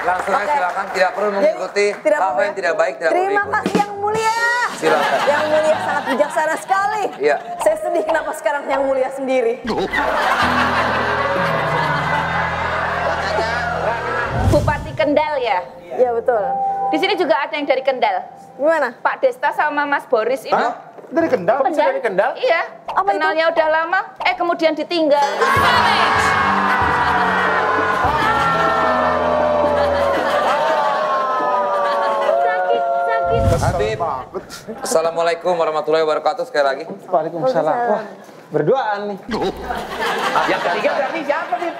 Langsung aja Oke. silakan tidak perlu mengikuti tidak perlu yang ya? tidak baik tidak perlu Terima kasih yang mulia. Silakan. Yang mulia sangat bijaksana sekali. Iya. Saya sedih kenapa sekarang yang mulia sendiri. Bupati Kendal ya. Iya betul. Di sini juga ada yang dari Kendal. Gimana? Pak Desta sama Mas Boris ini. Hah? Dari Kendal? Bisa dari Kendal? Iya. Apa itu? Kenalnya udah lama, eh kemudian ditinggal. sakit, Assalamualaikum warahmatullahi wabarakatuh sekali lagi. Waalaikumsalam. Wah, berduaan nih. Yang ketiga berarti siapa nih?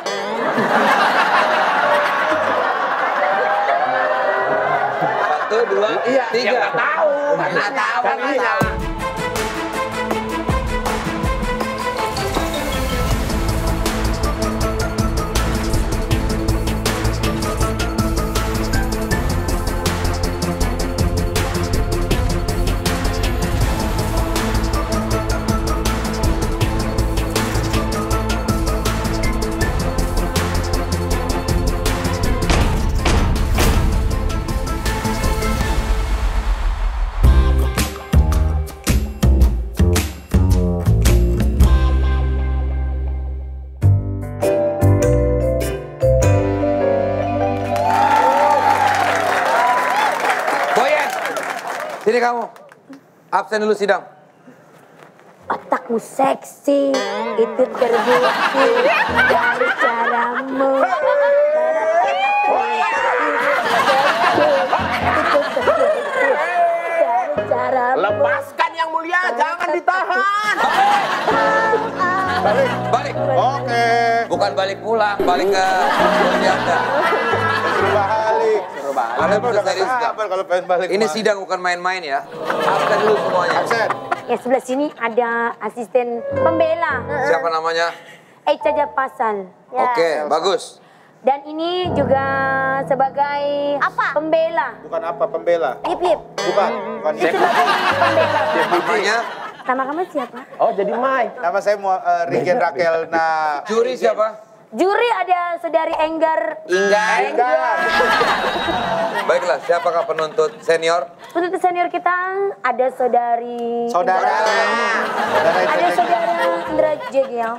Satu, dua, Iya, tiga. ya nggak tahu. Mana tahu, Kan sini kamu. Absen dulu sidang. Otakmu seksi, itu terbukti dari caramu. Lepaskan yang mulia, jangan ditahan. Balik. Oke. Bukan balik pulang, balik ke balik. Balik. Anda Udah bisa serius sabar kalau pengen balik. Ini Pak. sidang bukan main-main ya. Absen dulu semuanya. Absen. Ya sebelah sini ada asisten pembela. Siapa namanya? Eh saja pasal. Oke, bagus. Dan ini juga sebagai Apa? pembela. Bukan apa, pembela. Lip lip. Bukan, bukan Ini sebagai pembela. Namanya Nama kamu siapa? Oh, jadi Mai. Nama saya mau uh, Rigen Rakel. Nah, juri siapa? Juri ada saudari Enggar. Enggak. Baiklah, siapakah penuntut senior? Untuk senior kita ada saudari. Saudara. Saudara Ada saudara Indra Jegel.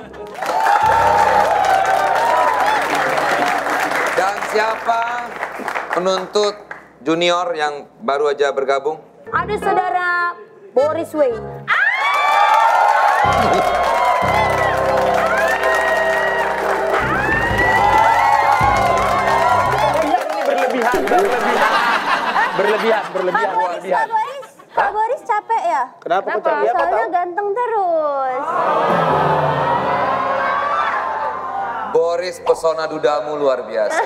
Dan siapa penuntut junior yang baru aja bergabung? Ada saudara Boris Wei. berlebihan, berlebihan. Berlebihan, berlebihan, Pak Boris, Pak Boris, Pak Boris capek ya? Kenapa kok cari apa Soalnya tahu? ganteng terus. Boris pesona dudamu luar biasa.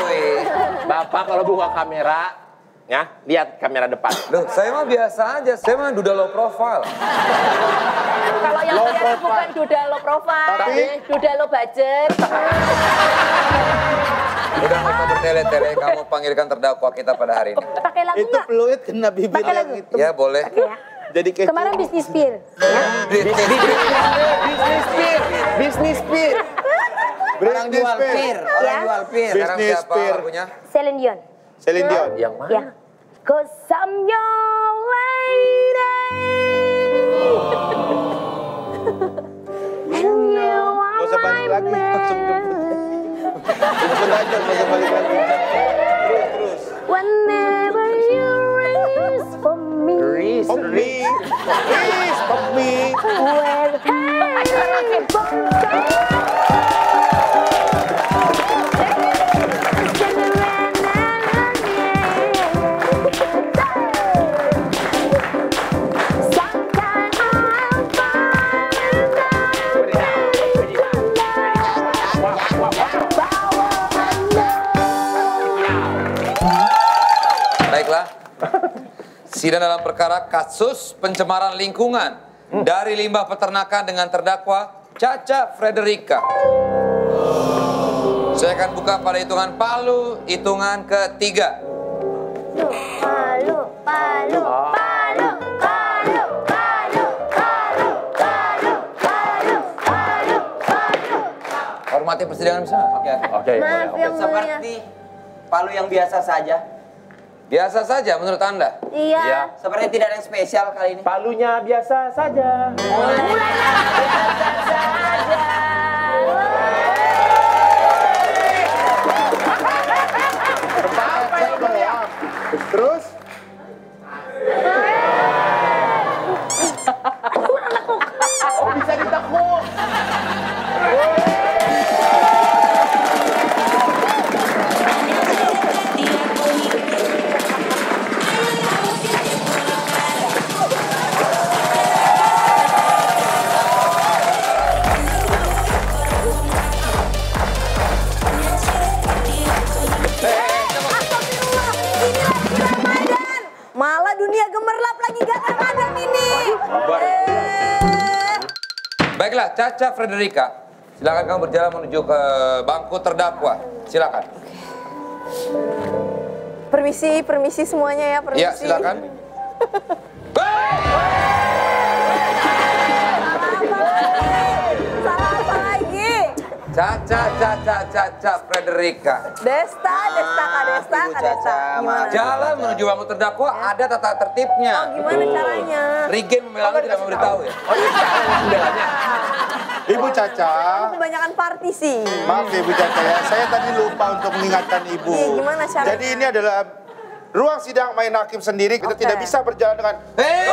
Wih. Bapak kalau buka kamera, ya lihat kamera depan. Loh, saya mah biasa aja. Saya mah duda low profile. Kalau yang Low saya bukan duda low profile, Tapi- duda low budget. Udah nggak usah bertele-tele. Kamu panggilkan terdakwa kita pada hari ini. Pakai lagu Itu peluit kena bibir Pakai yang hitam. Ya, boleh. Oke ya. Jadi kayak Kemarin bisnis pir. Ya. Bisnis Bisnis pir, bisnis pir. Orang jual pir. Ya. pir. Sekarang Bisnis siapa pir. lagunya? Celine Dion. Celine Dion. Yang mana? Ya. Cause I'm your lady. And you are Gak usah balik my lagi, langsung man. Aja, balik lagi. Terus, terus. Whenever you raise for me. Raise, for me. Raise for me. Where hey, hey. Sidang dalam perkara kasus pencemaran lingkungan dari limbah peternakan dengan terdakwa Caca Frederica. Saya akan buka pada hitungan palu, hitungan ketiga. Palu, palu, palu, palu, palu, palu, palu, palu, palu, palu. hormati persidangan bisa? Oke. Oke. Maaf Oke. yang mulia. Seperti palu yang biasa saja. Biasa saja menurut Anda. Iya. Iya. Seperti tidak ada yang spesial kali ini. Palunya biasa saja. Terus? Caca Frederica, silakan kamu berjalan menuju ke bangku terdakwa. Silakan. permisi, permisi semuanya ya, permisi. Iya, silakan. Caca, Caca, Caca Frederica. Desta, Desta, Kak Desta, Kak Desta. Gimana? Jalan menuju bangku terdakwa ada tata tertibnya. Oh, gimana caranya? Rigen membelanya tidak memberitahu ya. Oh, ini cara pembelanya. Ibu Caca. Kebanyakan party sih. Maaf ya Ibu Caca ya, saya tadi lupa untuk mengingatkan Ibu. Iya, gimana caranya? Jadi ini adalah ruang sidang main hakim sendiri, kita Oke. tidak bisa berjalan dengan Hei!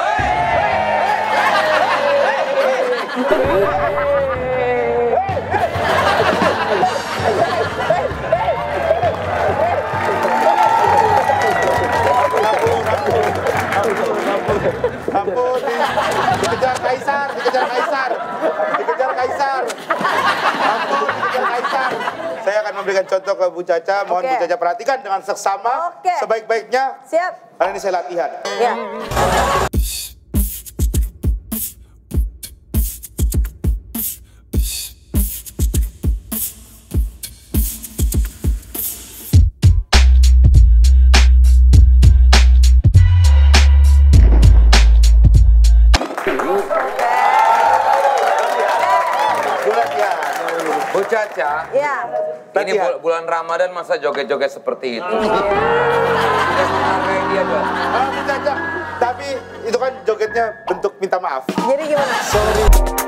ampun, di- dikejar kaisar, dikejar kaisar, dikejar kaisar. Ampun, dikejar kaisar. Saya akan memberikan contoh ke Bu Caca, mohon Oke. Bu Caca perhatikan dengan seksama, Oke. sebaik-baiknya, Siap? karena ini saya latihan. Ya. Bulan Ramadan masa joget-joget seperti itu. Dia dong. Ah, Bu Caca, tapi itu kan jogetnya bentuk minta maaf. Jadi gimana? Langsung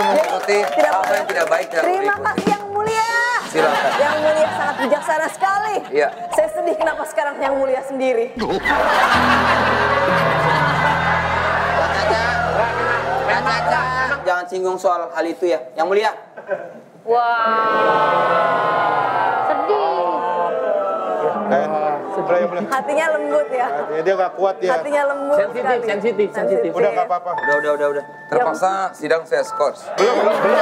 perlu mengikuti Tidak apa yang tidak baik dalam Terima kasih yang mulia. Silakan. Yang mulia sangat bijaksana sekali. Iya. Saya sedih kenapa sekarang yang mulia sendiri. Jangan singgung soal hal itu ya. Yang mulia. Sedih. Yang boleh. Hatinya lembut ya. Ya, dia gak kuat ya. Hatinya lembut Sensitif, sekali. sensitif, sensitif. Udah gak apa-apa. Udah, udah, udah, udah. Terpaksa sidang saya skors. Belum, belum, belum.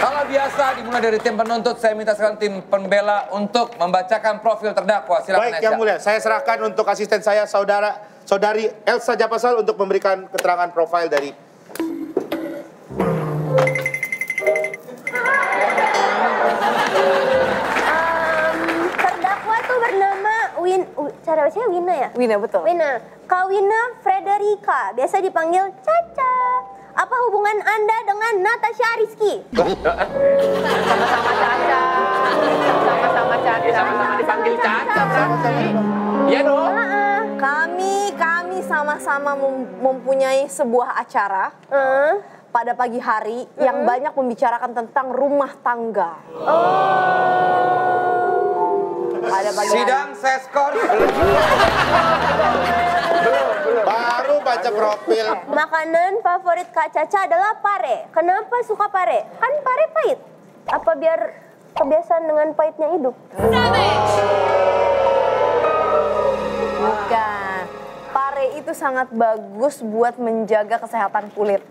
Kalau biasa dimulai dari tim penuntut, saya minta sekarang tim pembela untuk membacakan profil terdakwa. Silakan Baik, Aisyah. yang mulia. Saya serahkan untuk asisten saya, saudara, saudari Elsa Japasal untuk memberikan keterangan profil dari Em, Win, Wi- cara bacanya Wina ya? Wina betul. Wina, Kawina Frederica, biasa dipanggil Caca. Apa hubungan Anda dengan Natasha Rizky? Sama-sama Caca. Sama-sama Caca. Ya sama-sama dipanggil Caca. Iya dong. Heeh. Kami kami sama-sama mem- mempunyai sebuah acara Eh, pada pagi hari yang banyak membicarakan tentang rumah tangga. Pada Sidang saya skors. baru baca profil. Makanan favorit Kak Caca adalah pare. Kenapa suka pare? Kan pare pahit. Apa biar kebiasaan dengan pahitnya hidup? Bukan. Pare itu sangat bagus buat menjaga kesehatan kulit.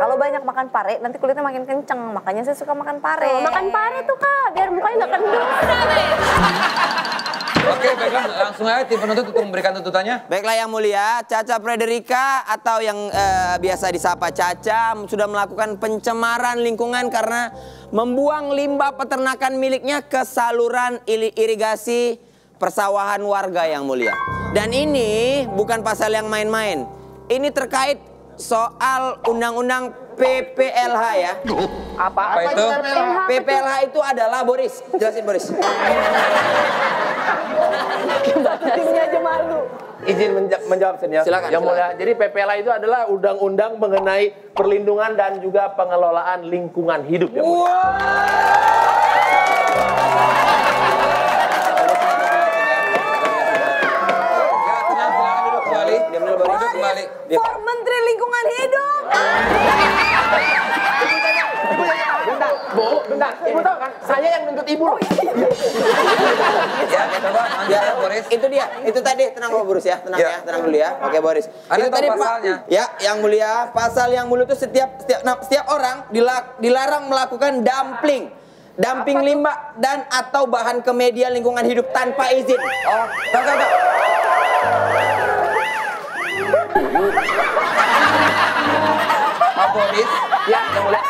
Kalau banyak makan pare, nanti kulitnya makin kenceng. Makanya saya suka makan pare. Tuh, makan pare tuh kak, biar mukanya nggak kendor. Baiklah langsung aja tim penuntut untuk memberikan tuntutannya. Baiklah yang mulia, Caca Frederica atau yang eh, biasa disapa Caca sudah melakukan pencemaran lingkungan karena membuang limbah peternakan miliknya ke saluran irigasi persawahan warga yang mulia. Dan ini bukan pasal yang main-main. Ini terkait soal undang-undang PPLH ya. Apa? Apa itu? PPLH itu adalah Boris. Jelasin Boris. Timnya aja malu. Izin menja- menjawab senior. Silakan, Yang mulia. Jadi PPLA itu adalah undang-undang mengenai perlindungan dan juga pengelolaan lingkungan hidup yang mulia. Ya, duduk kembali. For Menteri Lingkungan Hidup. Bentar, Bu, bentar. Ibu tahu kan, saya yang nuntut ibu. loh. Ya, coba Ya, ya, Boris. itu dia. Itu tadi tenang kok Boris ya, tenang Ya. ya, tenang dulu ya. Oke Boris. Anda itu tadi pasalnya? Ya, yang mulia, pasal yang mulia itu setiap setiap nah, setiap orang dila- dilarang melakukan dumpling. Dumping limbah dan atau bahan ke media lingkungan hidup tanpa izin. Oh, tahu, tahu, tahu. Boris, Ya, yang mulia.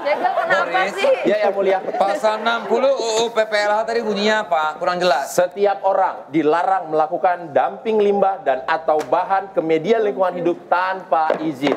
Jagal kenapa Boris. sih? Ya, yang mulia. pasal 60 UU PPLH tadi bunyinya apa? Kurang jelas. Setiap orang dilarang melakukan dumping limbah dan atau bahan ke media lingkungan hidup tanpa izin.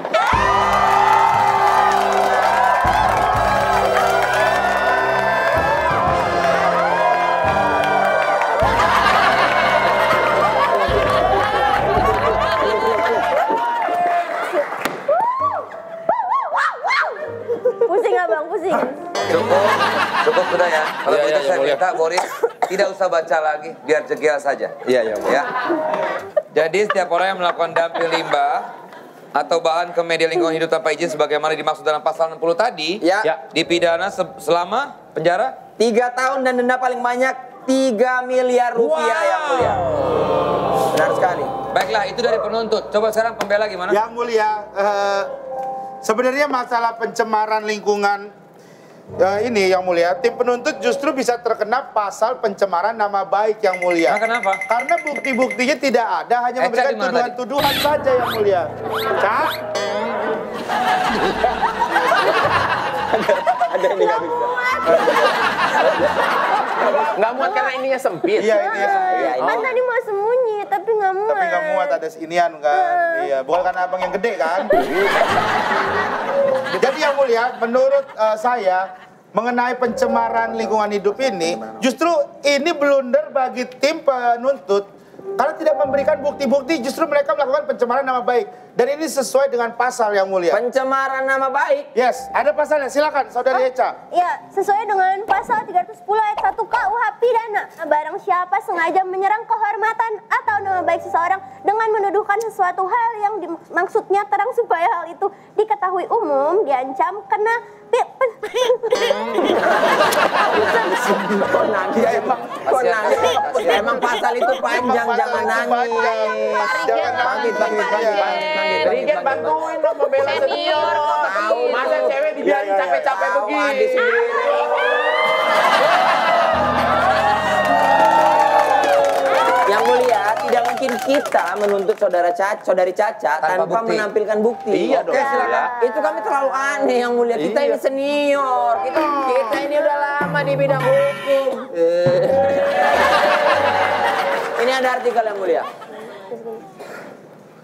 Ya. Kalau gitu iya, saya mulia. minta Boris tidak usah baca lagi, biar jegel saja. Iya, iya. Ya. Jadi setiap orang yang melakukan dumping limbah atau bahan ke media lingkungan hidup tanpa izin sebagaimana dimaksud dalam pasal 60 tadi, Ya. Ya. dipidana se- selama penjara Tiga tahun dan denda paling banyak 3 miliar rupiah yang mulia. Benar sekali. Baiklah, itu dari penuntut. Coba sekarang pembela gimana? Yang mulia, eh, sebenarnya masalah pencemaran lingkungan eh, ini yang mulia, tim penuntut justru bisa terkena pasal pencemaran nama baik yang mulia. Nah, kenapa? Karena bukti-buktinya tidak ada, hanya Eca memberikan mana tadi? tuduhan-tuduhan saja yang mulia. Cak, Ada ini nggak bisa. Nggak muat karena ininya sempit. iya ini ya sempit. Iya. Kan tadi mau sembunyi, tapi nggak muat. Tapi nggak muat ada sinian kan? Iya, bukan karena abang yang gede kan? Jadi yang mulia, menurut eh, saya mengenai pencemaran lingkungan hidup ini, justru ini blunder bagi tim penuntut karena tidak memberikan bukti-bukti, justru mereka melakukan pencemaran nama baik. Dan ini sesuai dengan pasal yang mulia. Pencemaran nama baik. Yes, ada pasalnya. Silakan, saudari Eca. Ya, sesuai dengan pasal 310 ayat 1 KUH pidana. Barang siapa sengaja menyerang kehormatan atau nama baik seseorang dengan menuduhkan sesuatu hal yang dimaksudnya terang supaya hal itu diketahui umum, diancam kena Kok nangis? Ya, emang, kok nangis? kasihan. Emang pasal itu panjang, jangan nangis. panjang. Jangan nangis, Bangkit, bangkit, Iya. bangkit, bangkit, Rigen bangkit, bangkit. bantuin dong membela Senior Tahu, masa cewek dibiarin Iya, iya, iya. capek-capek begini. Yang mulia, tidak mungkin kita menuntut saudara Caca, saudari Caca Tanpa tanpa, bukti. menampilkan bukti. Iya dong. Oke, silakan. Itu kami terlalu aneh yang mulia. Kita Iya. ini senior. Kita, kita ini udah lama di bidang hukum. Eh. ini ada artikel yang mulia.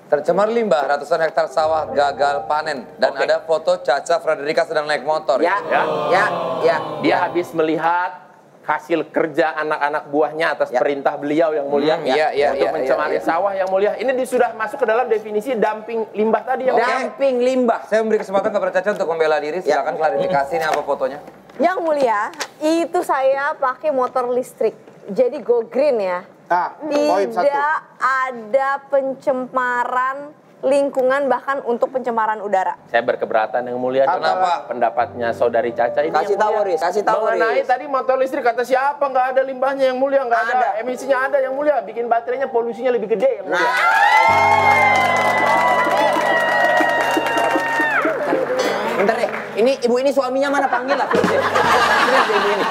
Tercemar limbah, ratusan hektar sawah gagal panen dan ada foto Caca Frederica sedang naik motor. Ya, Ya. ya, ya. Dia habis melihat hasil kerja anak-anak buahnya atas Ya. perintah beliau yang mulia Hmm, iya, iya, untuk iya, mencemari iya, iya. sawah yang mulia. Ini di- sudah masuk ke dalam definisi dumping limbah tadi yang mulia. Dumping limbah. Saya memberi kesempatan kepada Caca untuk membela diri. Silakan klarifikasi ini apa fotonya. Yang mulia, itu saya pakai motor listrik. Jadi go green ya. Nah, poin satu. Tidak ada pencemaran lingkungan bahkan untuk pencemaran udara. Saya berkeberatan yang mulia Kenapa? pendapatnya saudari Caca ini. Kasih tahu. Riz. Kasih tahu, Mengenai tadi motor listrik kata siapa nggak ada limbahnya yang mulia nggak ada. Ada. emisinya ada yang mulia bikin baterainya polusinya lebih gede yang mulia. Nah, Bentar deh, Ini ibu ini suaminya mana panggil lah. Ibu ini.